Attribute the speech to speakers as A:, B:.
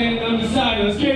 A: and undecided. Let's get